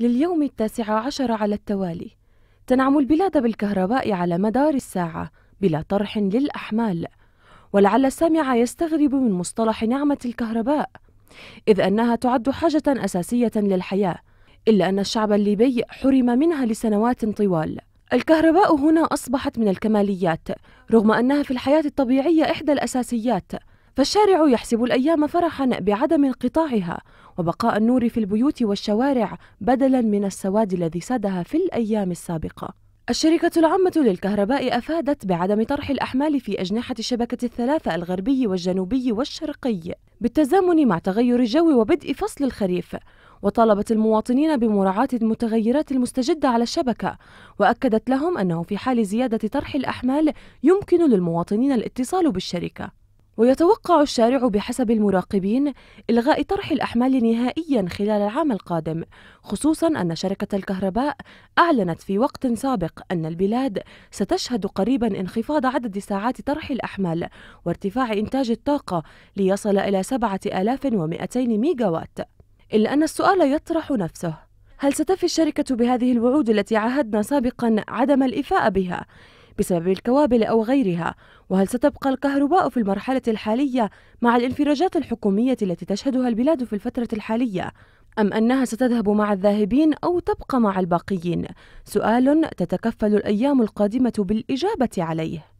لليوم التاسع عشر على التوالي. تنعم البلاد بالكهرباء على مدار الساعة بلا طرح للأحمال ولعل السامع يستغرب من مصطلح نعمة الكهرباء إذ أنها تعد حاجة أساسية للحياة إلا أن الشعب الليبي حرم منها لسنوات طوال. الكهرباء هنا أصبحت من الكماليات رغم أنها في الحياة الطبيعية إحدى الأساسيات فالشارع يحسب الأيام فرحا بعدم انقطاعها وبقاء النور في البيوت والشوارع بدلا من السواد الذي سادها في الأيام السابقة. الشركة العامة للكهرباء أفادت بعدم طرح الأحمال في أجنحة الشبكة الثلاثة الغربي والجنوبي والشرقي. بالتزامن مع تغير الجو وبدء فصل الخريف وطالبت المواطنين بمراعاة المتغيرات المستجدة على الشبكة وأكدت لهم أنه في حال زيادة طرح الأحمال يمكن للمواطنين الاتصال بالشركة. ويتوقع الشارع بحسب المراقبين إلغاء طرح الأحمال نهائيا خلال العام القادم خصوصا أن شركة الكهرباء أعلنت في وقت سابق أن البلاد ستشهد قريبا انخفاض عدد ساعات طرح الأحمال وارتفاع إنتاج الطاقة ليصل إلى 7200 ميجاوات. إلا أن السؤال يطرح نفسه هل ستفي الشركة بهذه الوعود التي عاهدنا سابقا عدم الإفاء بها؟ بسبب الكوابل أو غيرها وهل ستبقى الكهرباء في المرحلة الحالية مع الانفراجات الحكومية التي تشهدها البلاد في الفترة الحالية أم أنها ستذهب مع الذاهبين أو تبقى مع الباقيين؟ سؤال تتكفل الأيام القادمة بالإجابة عليه.